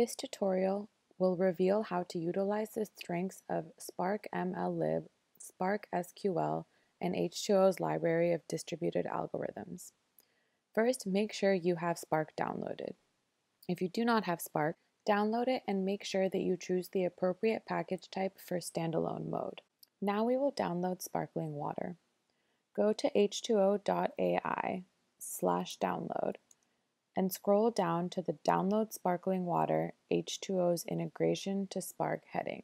This tutorial will reveal how to utilize the strengths of Spark MLlib, Spark SQL, and H2O's library of distributed algorithms. First, make sure you have Spark downloaded. If you do not have Spark, download it and make sure that you choose the appropriate package type for standalone mode. Now we will download sparkling water. Go to h2o.ai slash download and scroll down to the Download Sparkling Water H2O's Integration to Spark heading.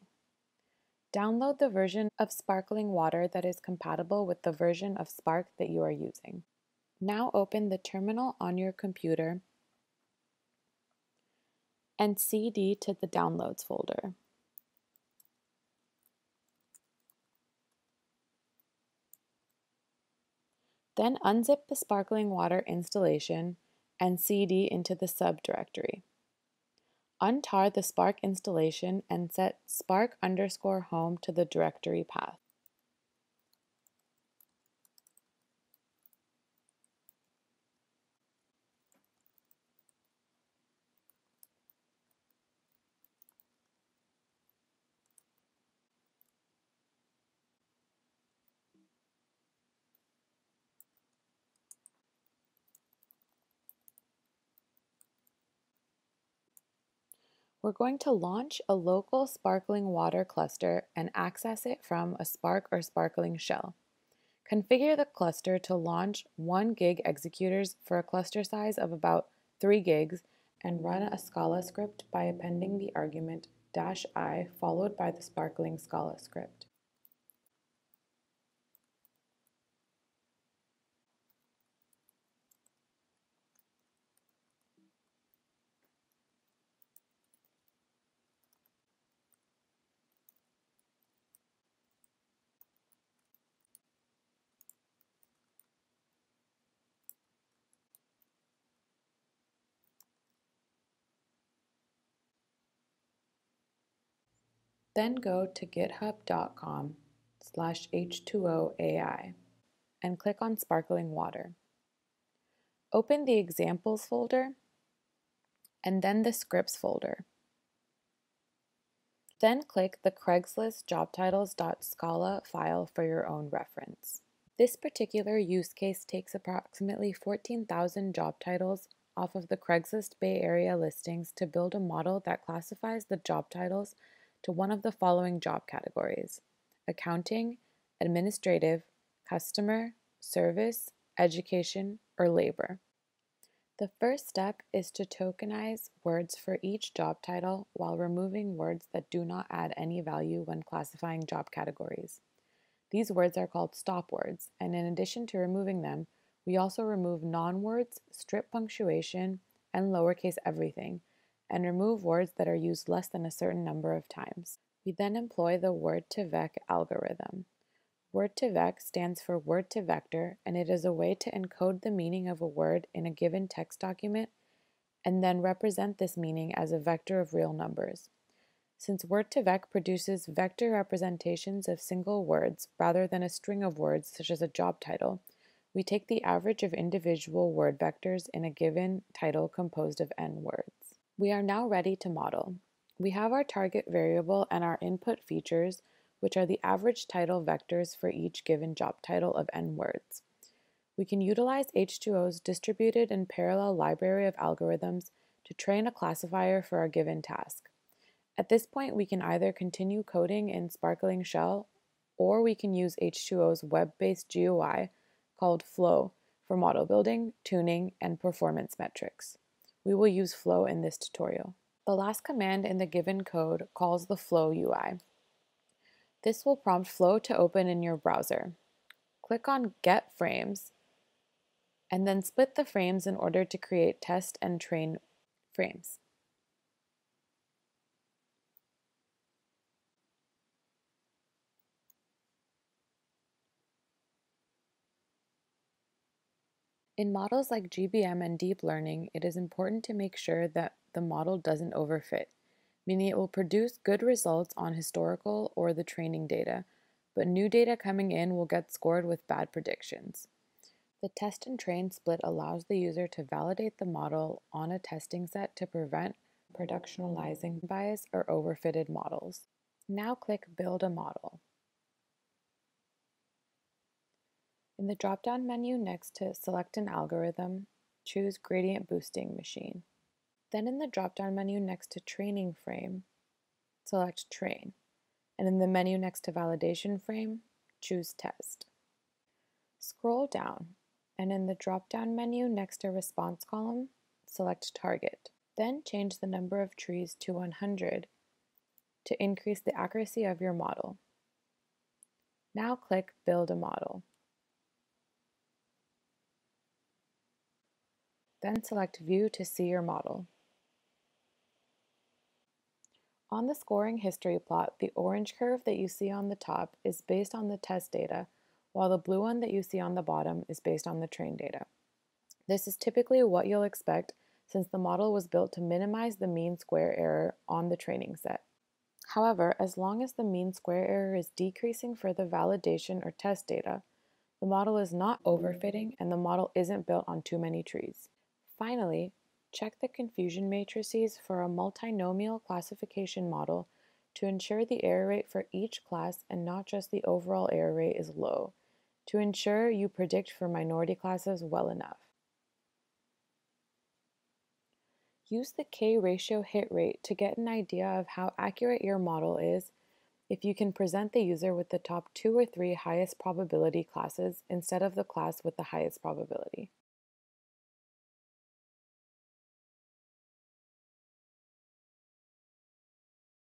Download the version of sparkling water that is compatible with the version of Spark that you are using. Now open the terminal on your computer and CD to the Downloads folder. Then unzip the sparkling water installation and CD into the subdirectory. Untar the Spark installation and set spark underscore home to the directory path. We're going to launch a local sparkling water cluster and access it from a Spark or sparkling shell. Configure the cluster to launch 1 gig executors for a cluster size of about 3 gigs and run a Scala script by appending the argument dash i followed by the sparkling Scala script. Then go to github.com slash h2oai and click on Sparkling Water. Open the Examples folder and then the Scripts folder. Then click the Craigslist jobtitles.scala file for your own reference. This particular use case takes approximately 14,000 job titles off of the Craigslist Bay Area listings to build a model that classifies the job titles to one of the following job categories accounting, administrative, customer, service, education, or labor. The first step is to tokenize words for each job title while removing words that do not add any value when classifying job categories. These words are called stop words, and in addition to removing them, we also remove non words, strip punctuation, and lowercase everything and remove words that are used less than a certain number of times. We then employ the word2vec algorithm. Word2vec stands for word to vector, and it is a way to encode the meaning of a word in a given text document and then represent this meaning as a vector of real numbers. Since Word2vec produces vector representations of single words rather than a string of words such as a job title, we take the average of individual word vectors in a given title composed of n words. We are now ready to model. We have our target variable and our input features, which are the average title vectors for each given job title of n words. We can utilize H2O's distributed and parallel library of algorithms to train a classifier for our given task. At this point, we can either continue coding in Sparkling Shell or we can use H2O's web-based GUI called Flow for model building, tuning, and performance metrics. We will use flow in this tutorial. The last command in the given code calls the flow UI. This will prompt Flow to open in your browser. Click on Get Frames and then split the frames in order to create test and train frames. In models like GBM and deep learning, it is important to make sure that the model doesn't overfit, meaning it will produce good results on historical or the training data, but new data coming in will get scored with bad predictions. The test and train split allows the user to validate the model on a testing set to prevent productionalizing bias or overfitted models. Now click Build a Model. In the drop-down menu next to Select an Algorithm, choose Gradient Boosting Machine. Then in the drop-down menu next to Training Frame, select Train, and in the menu next to Validation Frame, choose Test. Scroll down, and in the drop-down menu next to Response column, select Target. Then change the number of trees to 100 to increase the accuracy of your model. Now click Build a Model. Then select View to see your model. On the scoring history plot, the orange curve that you see on the top is based on the test data, while the blue one that you see on the bottom is based on the train data. This is typically what you'll expect since the model was built to minimize the mean square error on the training set. However, as long as the mean square error is decreasing for the validation or test data, the model is not overfitting and the model isn't built on too many trees. Finally, check the confusion matrices for a multinomial classification model to ensure the error rate for each class and not just the overall error rate is low, to ensure you predict for minority classes well enough. Use the k-ratio hit rate to get an idea of how accurate your model is if you can present the user with the top two or three highest probability classes instead of the class with the highest probability.